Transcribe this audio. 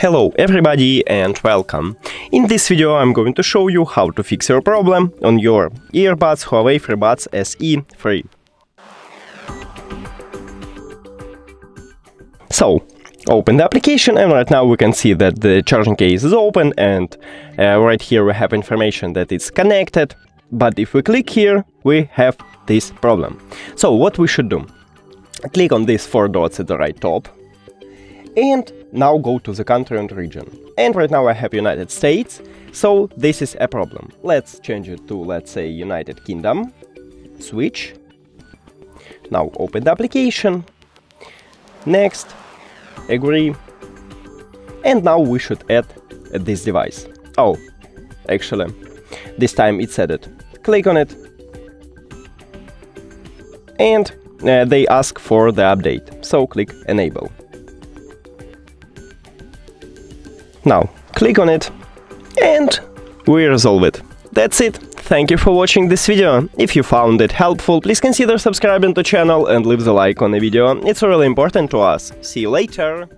Hello everybody and welcome. In this video I'm going to show you how to fix your problem on your earbuds Huawei FreeBuds SE 3. So, open the application and right now we can see that the charging case is open and uh, right here we have information that it's connected but if we click here we have this problem. So what we should do? Click on these four dots at the right top and now go to the country and region. And right now I have United States, so this is a problem. Let's change it to, let's say, United Kingdom. Switch. Now open the application. Next. Agree. And now we should add this device. Oh, actually, this time it's added. Click on it. And uh, they ask for the update, so click Enable. Now, click on it and we resolve it. That's it. Thank you for watching this video. If you found it helpful, please consider subscribing to channel and leave the like on the video. It's really important to us. See you later!